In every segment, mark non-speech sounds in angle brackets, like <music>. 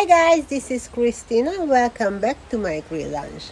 Hi guys, this is Krisztina. Welcome back to my grill lunch.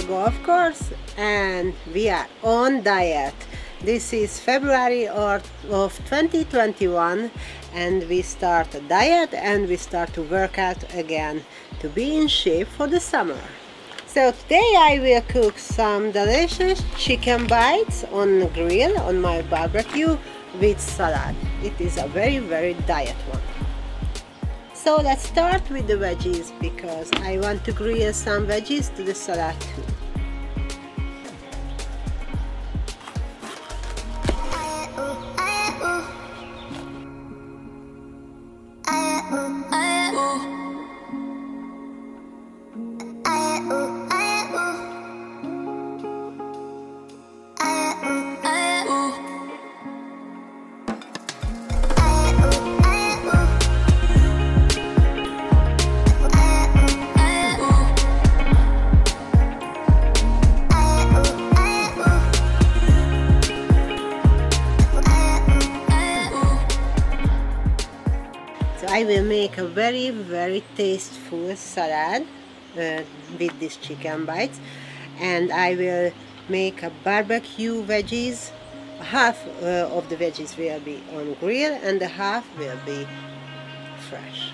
The golf course and we are on diet. This is February of 2021 and we start a diet and we start to work out again to be in shape for the summer. So today I will cook some delicious chicken bites on grill on my barbecue with salad. It is a very very diet one. So let's start with the veggies because I want to grill some veggies to the salad too. A very very tasteful salad uh, with these chicken bites and I will make a barbecue veggies. Half uh, of the veggies will be on grill and the half will be fresh.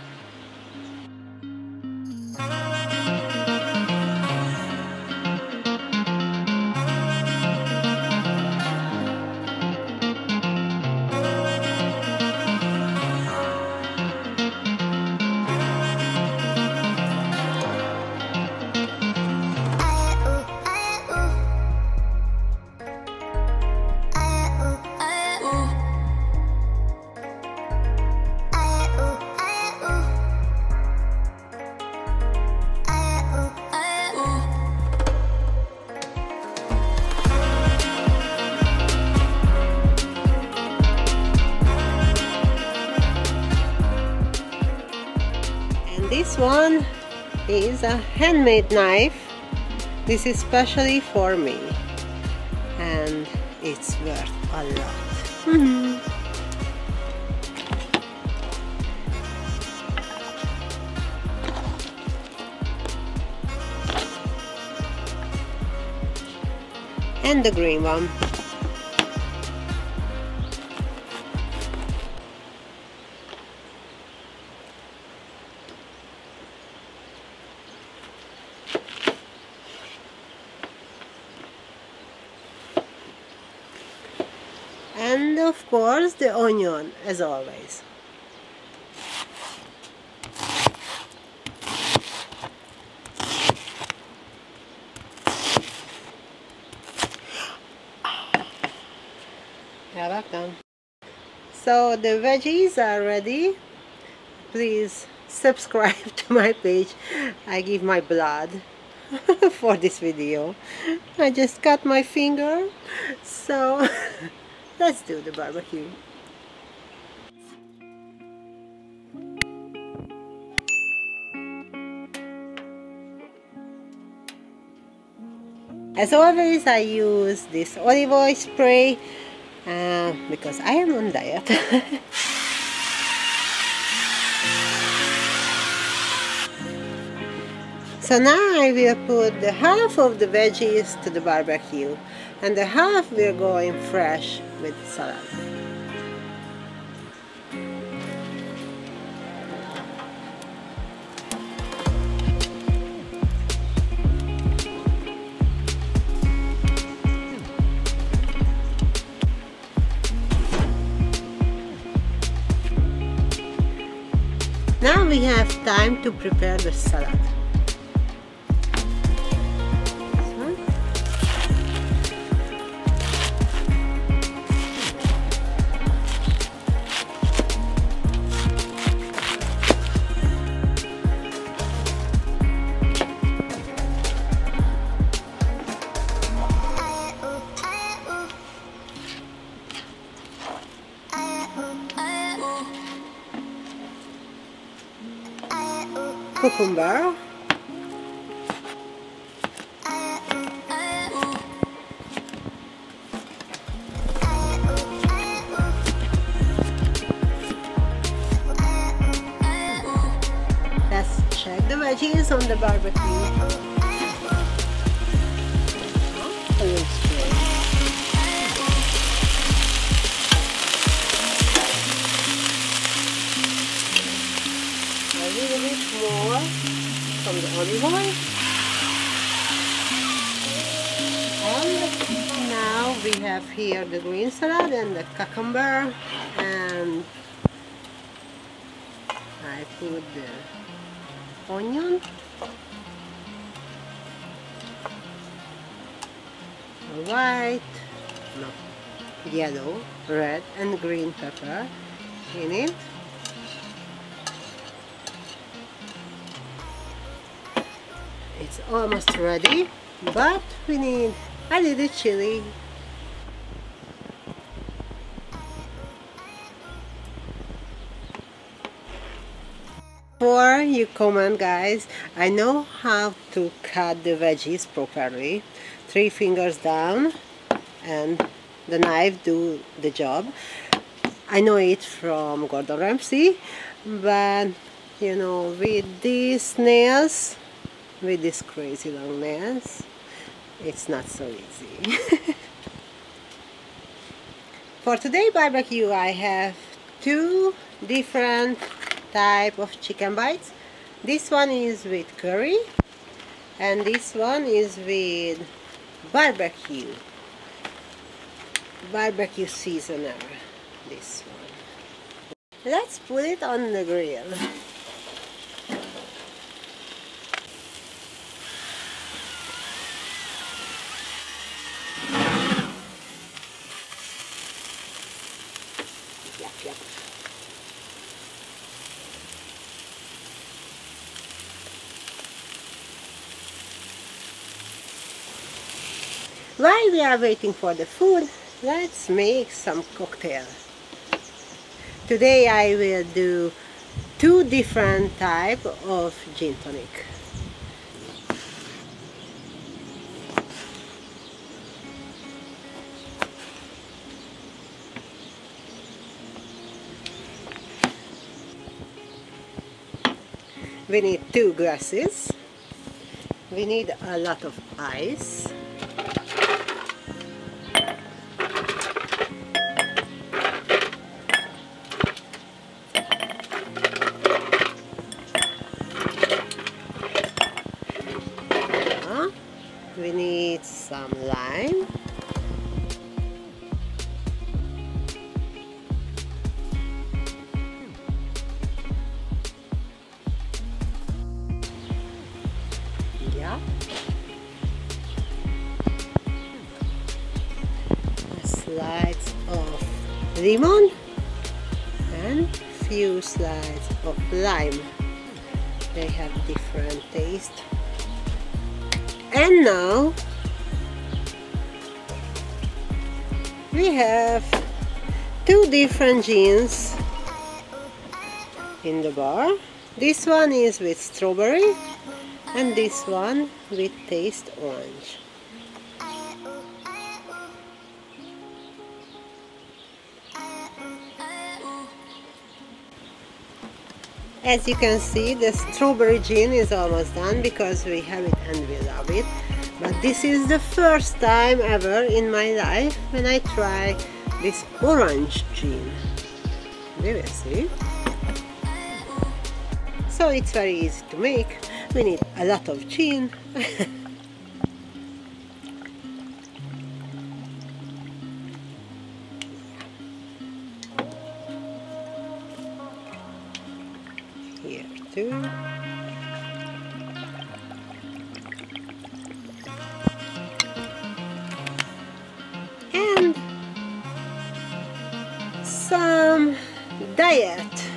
Is a handmade knife. This is specially for me. And it's worth a lot. Mm-hmm. and the green one. And of course the onion as always You're welcome. So the veggies are ready. Please subscribe <laughs> to my page. I give my blood <laughs> for this video. I just cut my finger. So <laughs> let's do the barbecue. As always, I use this olive oil spray uh, because I am on diet. <laughs> So now I will put the half of the veggies to the barbecue and the half will go in fresh with salad. Now we have time to prepare the salad. Cucumber let's check the veggies on the barbecue And now we have here the green salad and the cucumber and I put the onion white, no, yellow, red and green pepper in it. It's almost ready, but we need a little chili. Before you comment guys, I know how to cut the veggies properly. Three fingers down and the knife do the job. I know it from Gordon Ramsay, but you know, with these nails, with this crazy long nails it's not so easy. <laughs> For today barbecue I have two different type of chicken bites. This one is with curry and this one is with barbecue. Barbecue seasoner this one. Let's put it on the grill <laughs> While we are waiting for the food, let's make some cocktail. Today I will do two different type of gin tonic. We need two glasses. We need a lot of ice. Lemon and few slices of lime. They have different taste. And now we have two different gins in the bar. This one is with strawberry and this one with taste orange As you can see, the strawberry gin is almost done because we have it and we love it. But this is the first time ever in my life when I try this orange gin. You will see. So it's very easy to make. We need a lot of gin. <laughs> too. And some diet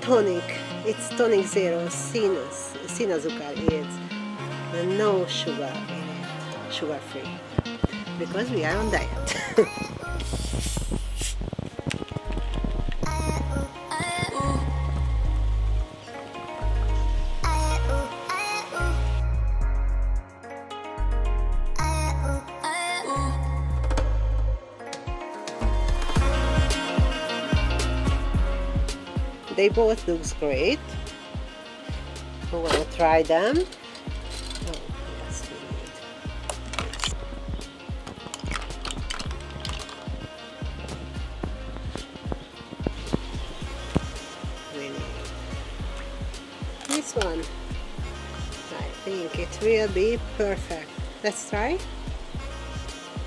tonic. It's tonic zero, sinus, sinazukar is no sugar in it, sugar free, because we are on diet. <laughs> they both looks great. We want to try them. This one. I think it will be perfect. Let's try.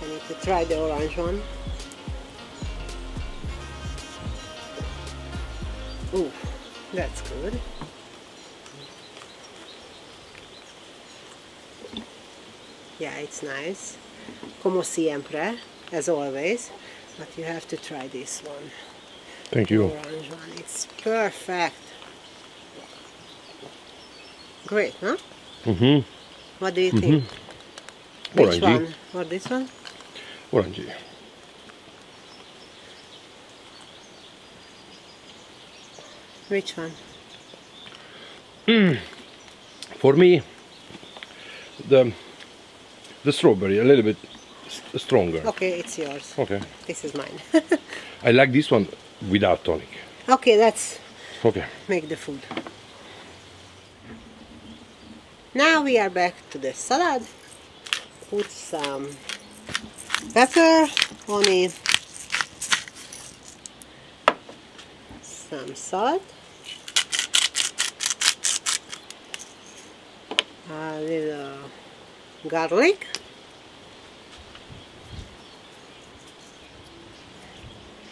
I need to try the orange one. Ooh, that's good. Yeah, it's nice. Como siempre, as always. But you have to try this one. Thank you. Orange one. It's perfect. Great, huh? Mm-hmm. What do you think? Which one? Or this one? Orangey. Which one? Mm. For me, the the strawberry a little bit stronger. Okay, it's yours. Okay. This is mine. <laughs> I like this one without tonic. okay, let's Okay. make the food. Now we are back to the salad. Put some pepper on it, some salt, a little garlic,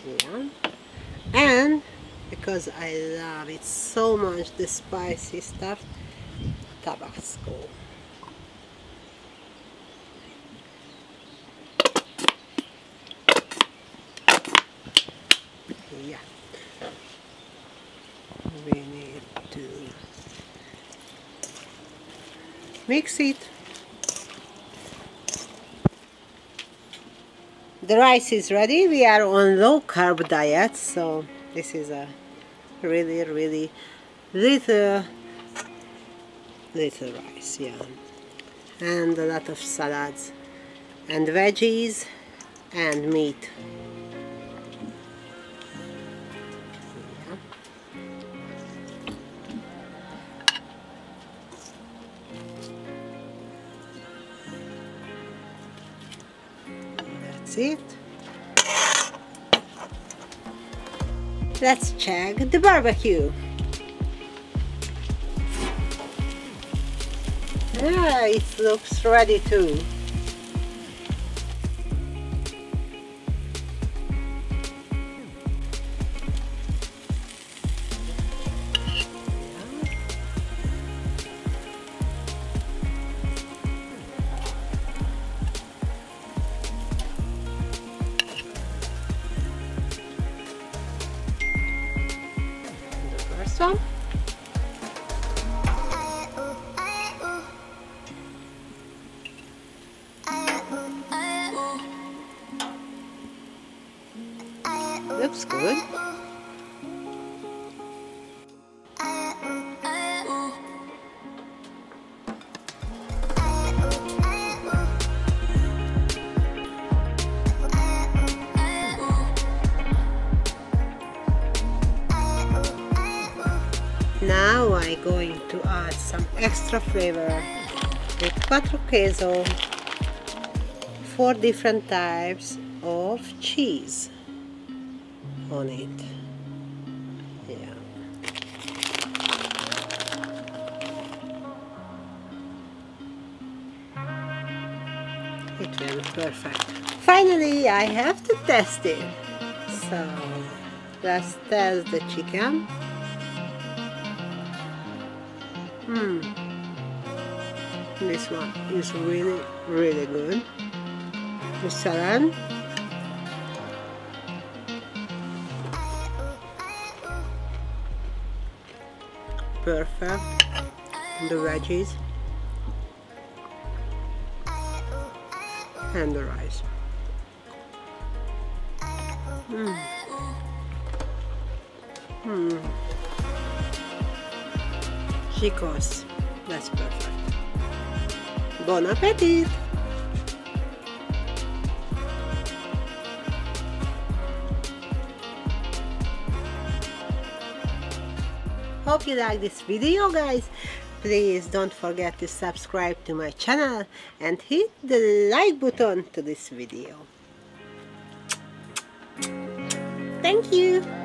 yeah, and because I love it so much, the spicy stuff, Tabasco. Yeah. We need to mix it. The rice is ready. We are on low carb diet, so this is a really, really little, little rice, yeah. And a lot of salads and veggies and meat. It. Let's check the barbecue. Yeah, it looks ready too. The Going to add some extra flavor with quattro queso, four different types of cheese on it. Yeah. It will be perfect. Finally, I have to test it. So let's test the chicken. Mm. This one is really, really good. The salad. Perfect. The veggies. And the rice. Mm. Mm. Chicos, that's perfect. Bon appetit! Hope you like this video guys. Please don't forget to subscribe to my channel and hit the like button to this video. Thank you!